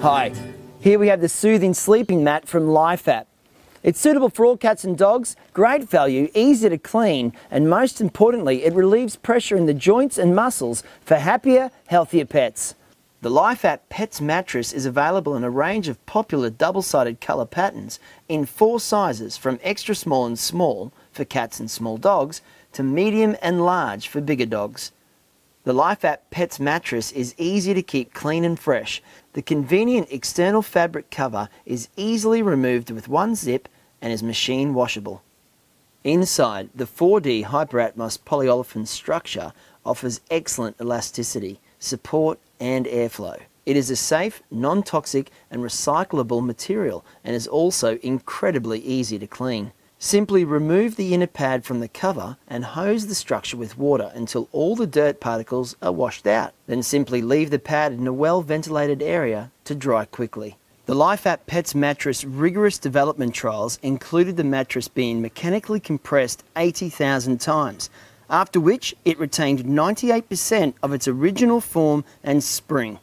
Hi, here we have the soothing sleeping mat from LifeApp. It's suitable for all cats and dogs, great value, easy to clean, and most importantly, it relieves pressure in the joints and muscles for happier, healthier pets. The LifeApp Pets mattress is available in a range of popular double-sided colour patterns in four sizes from extra small and small for cats and small dogs to medium and large for bigger dogs. The LifeApp Pets mattress is easy to keep clean and fresh. The convenient external fabric cover is easily removed with one zip and is machine washable. Inside, the 4D Hyperatmos polyolefin structure offers excellent elasticity, support and airflow. It is a safe, non-toxic and recyclable material and is also incredibly easy to clean. Simply remove the inner pad from the cover and hose the structure with water until all the dirt particles are washed out. Then simply leave the pad in a well ventilated area to dry quickly. The LifeApp Pets mattress rigorous development trials included the mattress being mechanically compressed 80,000 times, after which it retained 98% of its original form and spring.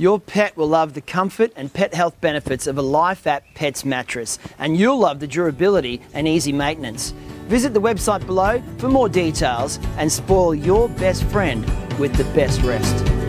Your pet will love the comfort and pet health benefits of a LifeApp Pets mattress, and you'll love the durability and easy maintenance. Visit the website below for more details and spoil your best friend with the best rest.